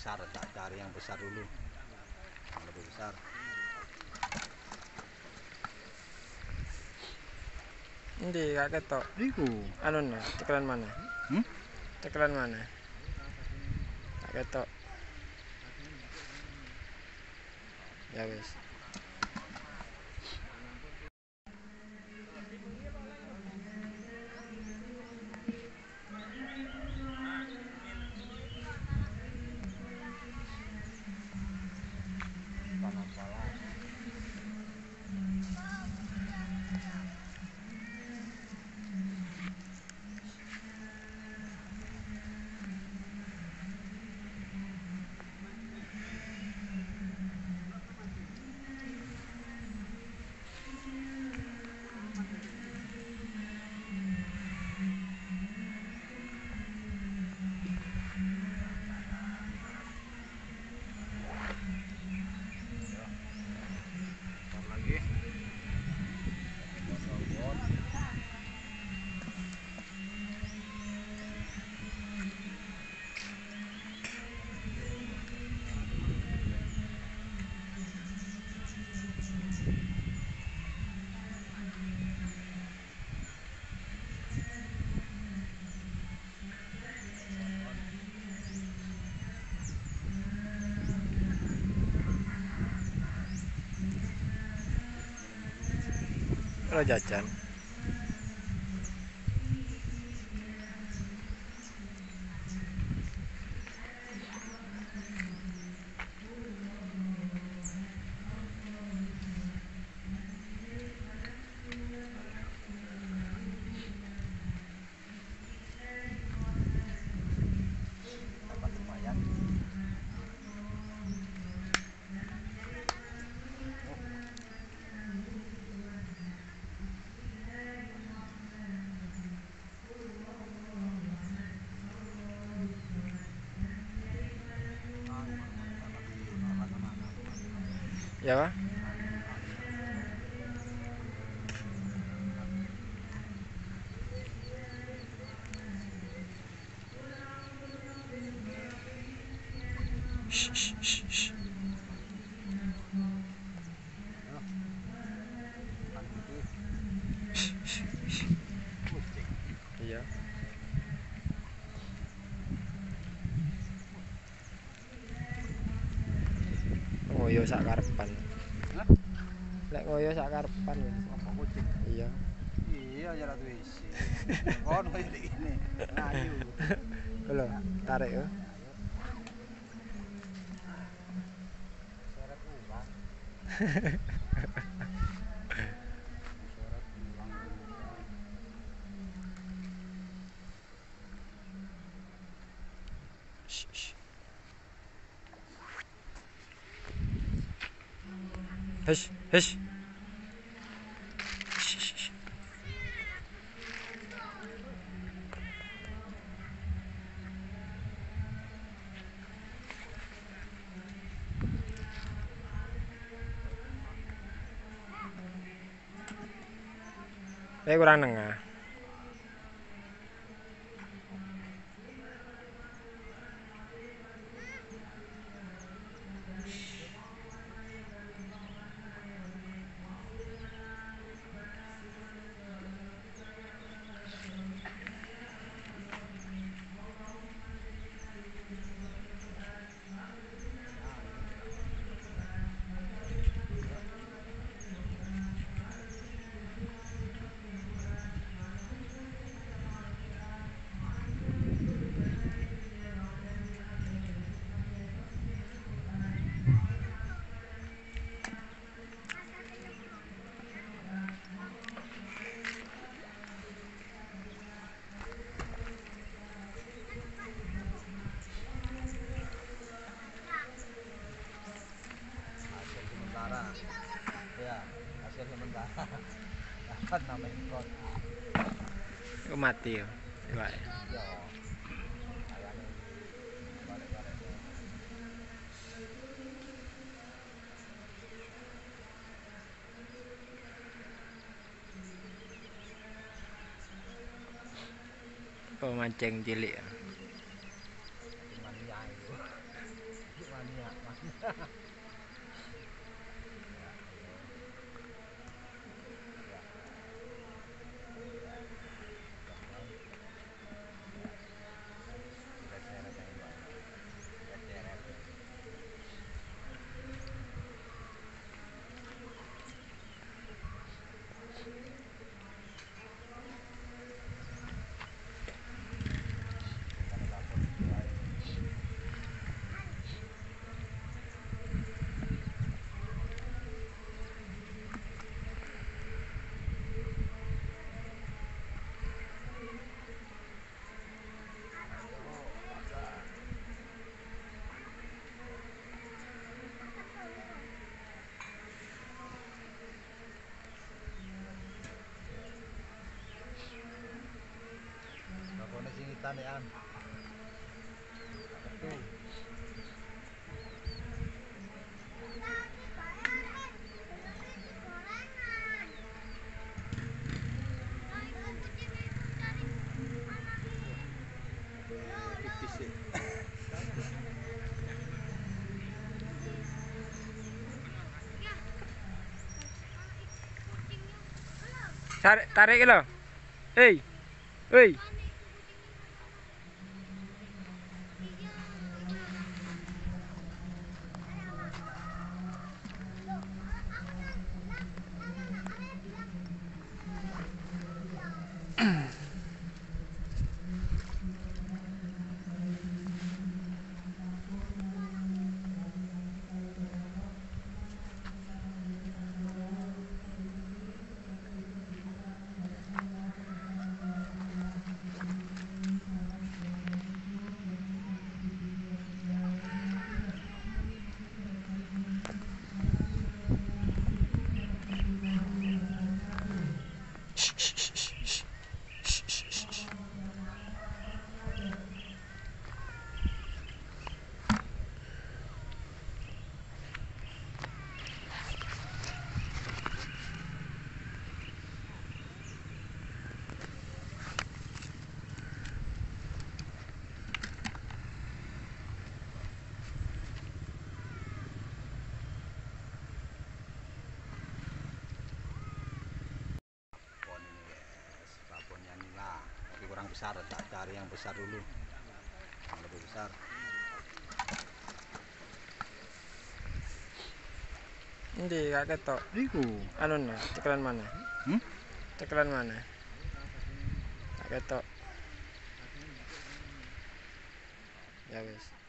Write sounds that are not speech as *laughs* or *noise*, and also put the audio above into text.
besar tak cari yang besar dulu yang lebih besar Endi gak ketok. Iku. Anu nah, cekelan mana? Hmm? Cekelan mana? Gak ketok. Ya wis. Lo jajan. Ya va. Shh, sh sh sh Ngoyo sak karepan. Lek ngoyo sak karepan ya. Iya. iya ya ratu isi ini ngayu Lho, tarik yo. *laughs* 헤시 헤시. 빼고 라는가 sementara dapat nama ekor Oh, mati ya. Iwak. ya Pemancing cilik. ya. itu ta để ăn okay. Tarik, tarik ke lo. Hei. Hei. Shh, shh, shh. Besar, tak cari yang besar dulu. Yang lebih besar. Hindi gak ketok. Iku. Anu no, cekelan mana? Hmm? Cekelan mana? Gak ketok. Ya wis.